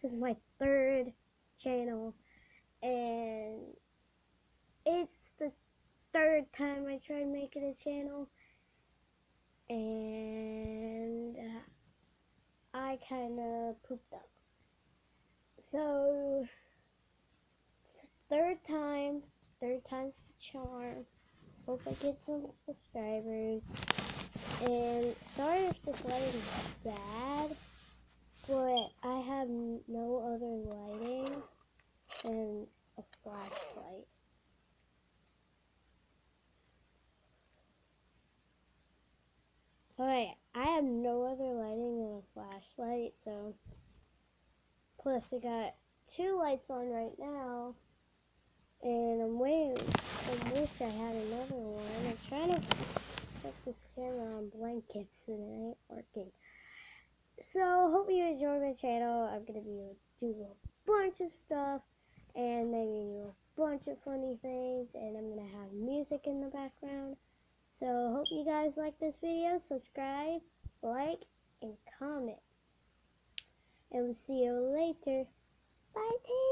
this is my third channel, and it's the third time I tried making a channel, and uh, I kind of pooped up. So, third time, third time's the charm. Hope I get some subscribers. And sorry if this lighting is bad, but I have no other lighting than a flashlight. Alright, I have no other lighting than a flashlight, so plus I got two lights on right now and I'm waiting I wish I had another one. I'm trying to put this camera on blankets and it ain't working. So hope you enjoy my channel. I'm gonna be able to do a bunch of stuff and maybe do a bunch of funny things and I'm gonna have music in the background. So hope you guys like this video. Subscribe, like, and comment. And we'll see you later. Bye.